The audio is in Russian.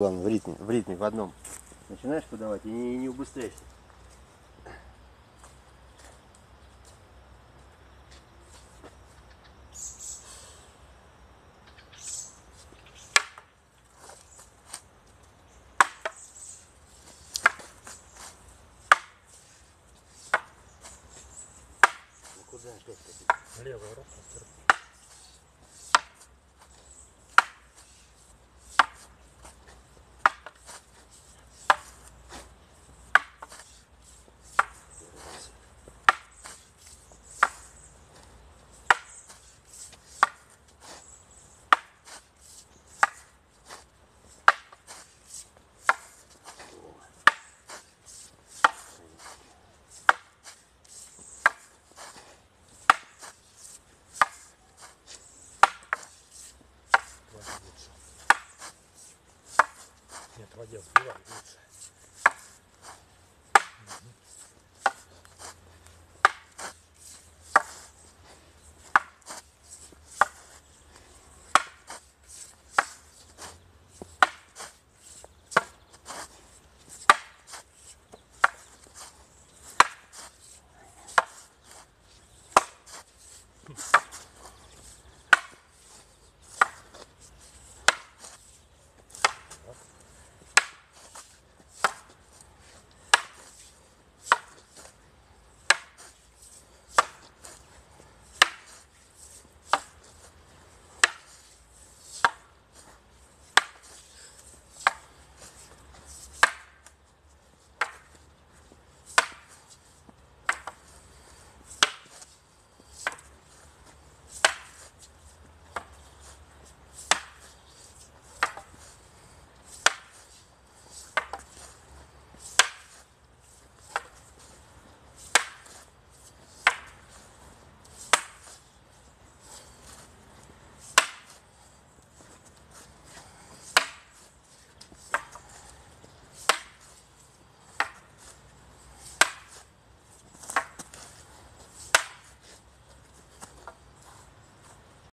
Главное, в ритме, в ритме, в одном. Начинаешь подавать и не, не убыстряйся. Ну куда опять-таки? Левая рука. Твоя сбивай лучше.